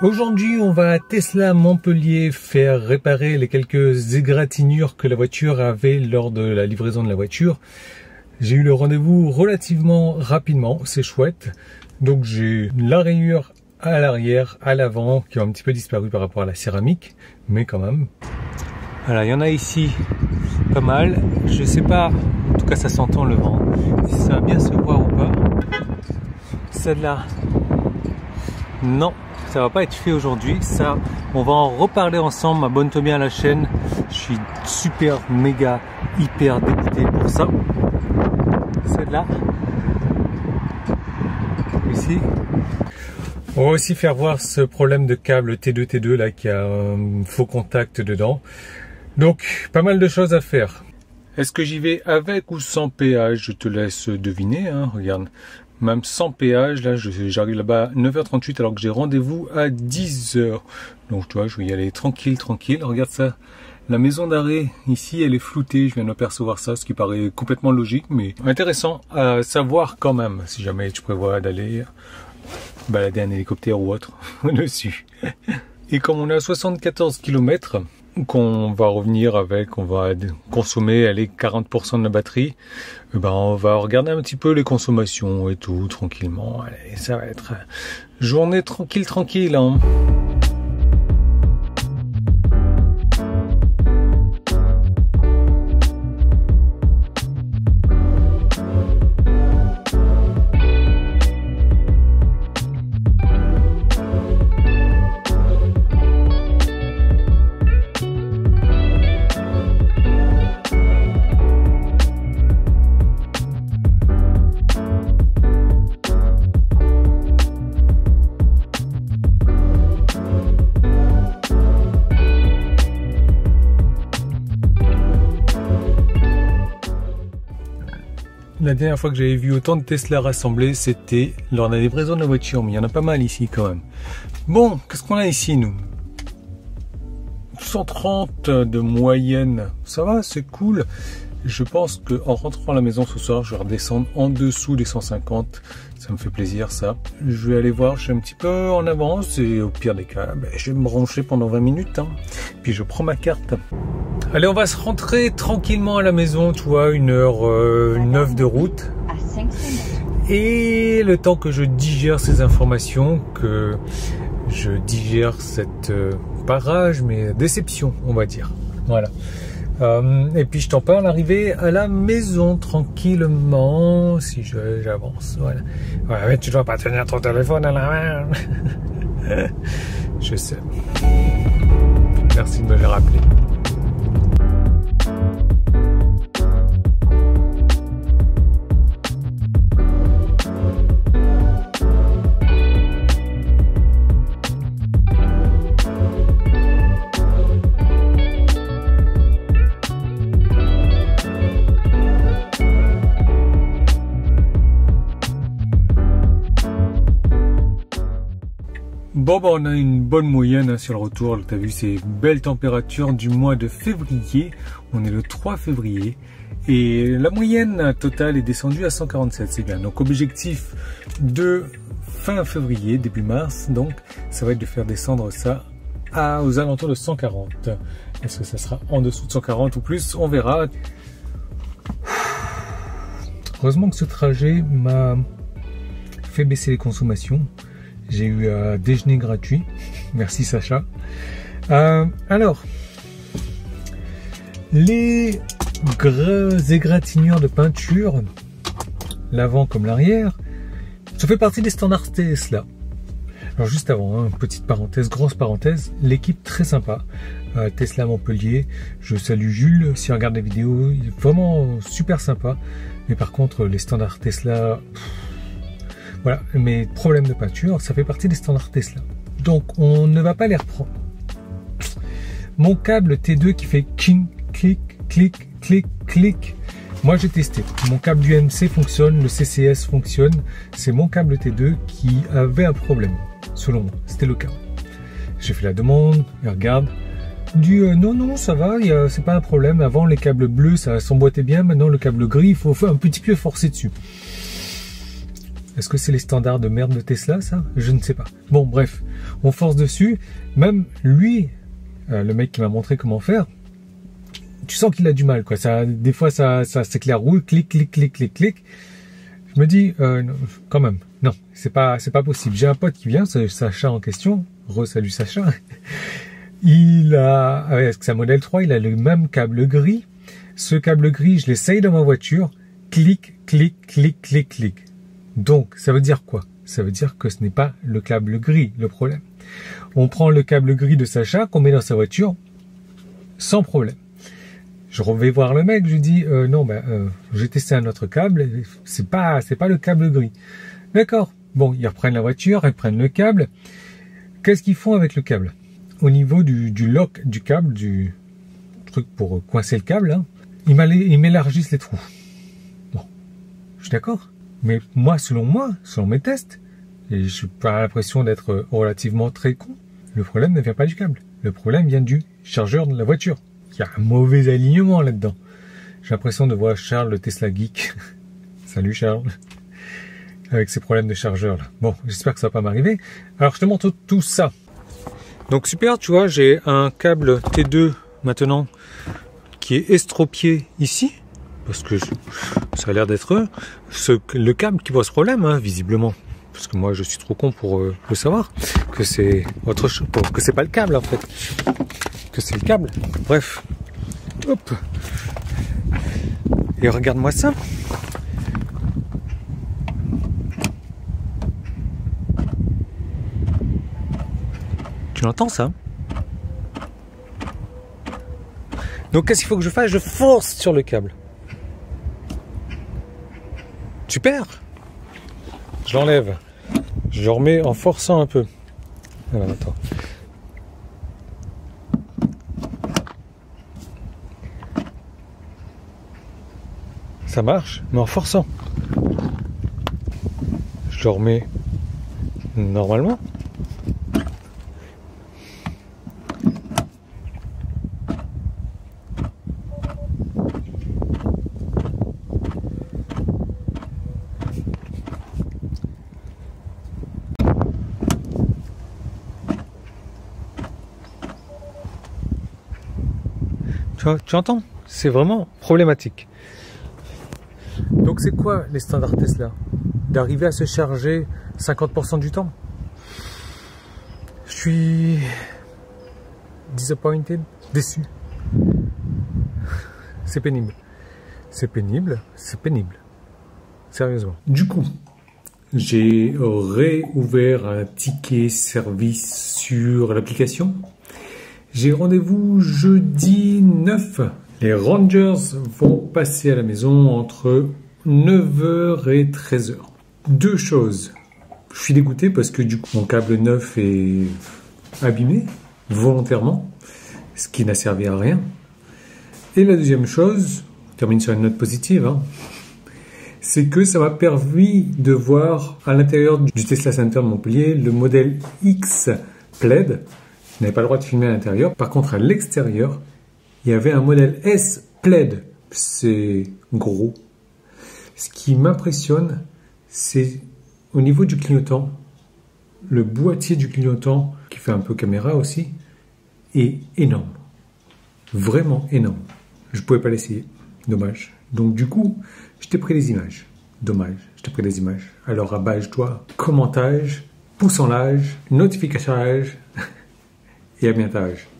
Aujourd'hui, on va à Tesla Montpellier faire réparer les quelques égratignures que la voiture avait lors de la livraison de la voiture. J'ai eu le rendez-vous relativement rapidement, c'est chouette. Donc j'ai la rayure à l'arrière, à l'avant, qui a un petit peu disparu par rapport à la céramique, mais quand même. Voilà, il y en a ici pas mal. Je sais pas, en tout cas ça s'entend le vent, si ça va bien se voir ou pas. Celle-là, non, ça va pas être fait aujourd'hui. Ça, on va en reparler ensemble. Abonne-toi bien à la chaîne. Je suis super, méga, hyper dégoûté pour ça. Celle-là, ici. On va aussi faire voir ce problème de câble T2 T2 là qui a un faux contact dedans. Donc, pas mal de choses à faire. Est-ce que j'y vais avec ou sans péage? Je te laisse deviner. Hein. Regarde, même sans péage, là, j'arrive là-bas à 9h38 alors que j'ai rendez-vous à 10h. Donc, tu vois, je vais y aller tranquille, tranquille. Regarde ça. La maison d'arrêt, ici, elle est floutée. Je viens d'apercevoir ça, ce qui paraît complètement logique, mais intéressant à savoir quand même, si jamais tu prévois d'aller balader un hélicoptère ou autre dessus. Et comme on est à 74 km, qu'on va revenir avec, on va consommer allez, 40% de la batterie, eh ben on va regarder un petit peu les consommations et tout, tranquillement. Allez, ça va être journée tranquille, tranquille. Hein. Dernière fois que j'avais vu autant de Tesla rassemblés, c'était lors de la livraison de la voiture, mais il y en a pas mal ici quand même. Bon, qu'est-ce qu'on a ici nous? 130 de moyenne, ça va, c'est cool. Je pense qu'en rentrant à la maison ce soir, je vais redescendre en dessous des 150. Ça me fait plaisir ça. Je vais aller voir, je suis un petit peu en avance et au pire des cas, ben, je vais me brancher pendant 20 minutes. Hein. Puis je prends ma carte. Allez, on va se rentrer tranquillement à la maison, tu vois, une heure, euh, une de route. Et le temps que je digère ces informations, que je digère cette euh, parage, mais déception, on va dire. Voilà. Euh, et puis je t'en parle arriver à la maison tranquillement si j'avance. Voilà. Ouais, mais tu dois pas tenir ton téléphone à la main. je sais. Merci de me le rappeler. Bon, bah, on a une bonne moyenne hein, sur le retour. Tu as vu ces belles températures du mois de février. On est le 3 février. Et la moyenne totale est descendue à 147, c'est bien. Donc objectif de fin février, début mars, donc ça va être de faire descendre ça à, aux alentours de 140. Est-ce que ça sera en dessous de 140 ou plus? On verra. Heureusement que ce trajet m'a fait baisser les consommations. J'ai eu un déjeuner gratuit. Merci Sacha. Euh, alors, les égratignures de peinture, l'avant comme l'arrière, ça fait partie des standards Tesla. Alors juste avant, hein, petite parenthèse, grosse parenthèse, l'équipe très sympa, euh, Tesla Montpellier, je salue Jules, si regarde les vidéos, il est vraiment super sympa, mais par contre les standards Tesla, voilà, mes problèmes de peinture, ça fait partie des standards Tesla. Donc on ne va pas les reprendre. Mon câble T2 qui fait clic, clic, clic, clic, clic. Moi j'ai testé. Mon câble du MC fonctionne, le CCS fonctionne. C'est mon câble T2 qui avait un problème, selon moi. C'était le cas. J'ai fait la demande, il regarde. Du euh, non, non, ça va, c'est pas un problème. Avant les câbles bleus ça s'emboîtait bien, maintenant le câble gris, il faut un petit peu forcer dessus. Est-ce que c'est les standards de merde de Tesla, ça? Je ne sais pas. Bon, bref, on force dessus. Même lui, euh, le mec qui m'a montré comment faire, tu sens qu'il a du mal, quoi. Des fois, ça, ça s'éclaire rouge, clic, clic, clic, clic, clic. Je me dis, euh, quand même, non, c'est pas, c'est pas possible. J'ai un pote qui vient, c'est Sacha en question. Re, salut Sacha. Il a, avec sa modèle 3, il a le même câble gris. Ce câble gris, je l'essaye dans ma voiture. Clic, clic, clic, clic, clic. Donc, ça veut dire quoi? Ça veut dire que ce n'est pas le câble gris le problème. On prend le câble gris de Sacha qu'on met dans sa voiture sans problème. Je vais voir le mec, je lui dis euh, non, ben euh, j'ai testé un autre câble, c'est pas c'est pas le câble gris. D'accord. Bon, ils reprennent la voiture, ils prennent le câble. Qu'est-ce qu'ils font avec le câble? Au niveau du, lock du câble, du truc pour coincer le câble, hein, ils m'élargissent les trous. Bon, je suis d'accord? Mais moi, selon moi, selon mes tests, et je suis pas l'impression d'être relativement très con, le problème ne vient pas du câble. Le problème vient du chargeur de la voiture. Il y a un mauvais alignement là-dedans. J'ai l'impression de voir Charles le Tesla Geek. Salut Charles. Avec ses problèmes de chargeur là. Bon, j'espère que ça va pas m'arriver. Alors je te montre tout ça. Donc super, tu vois, j'ai un câble T2 maintenant qui est estropié ici parce que ça a l'air d'être le câble qui pose problème, hein, visiblement. Parce que moi, je suis trop con pour euh, le savoir que c'est autre chose, que c'est pas le câble en fait, que c'est le câble. Bref, hop. Et regarde-moi ça. Tu l'entends ça? Donc qu'est-ce qu'il faut que je fasse? Je force sur le câble. Super Je l'enlève. Je remets en forçant un peu. Ça marche, mais en forçant. Je remets normalement. Tu, entends? C'est vraiment problématique. Donc c'est quoi les standards Tesla? D'arriver à se charger 50% du temps? Je suis disappointed, déçu. C'est pénible. C'est pénible, c'est pénible. Sérieusement. Du coup, j'ai réouvert un ticket service sur l'application j'ai rendez-vous jeudi 9. Les Rangers vont passer à la maison entre 9h et 13h. Deux choses. Je suis dégoûté parce que du coup mon câble neuf est abîmé volontairement, ce qui n'a servi à rien. Et la deuxième chose, on termine sur une note positive, hein, c'est que ça m'a permis de voir à l'intérieur du Tesla Center de Montpellier le modèle X Plaid n'avais pas le droit de filmer à l'intérieur. Par contre, à l'extérieur, il y avait un modèle S Plaid. C'est gros. Ce qui m'impressionne, c'est au niveau du clignotant, le boîtier du clignotant, qui fait un peu caméra aussi, est énorme. Vraiment énorme. Je ne pouvais pas l'essayer. Dommage. Donc du coup, je t'ai pris des images. Dommage, je t'ai pris des images. Alors abâche-toi, commentage, pouce en l'âge, notification et à bientôt.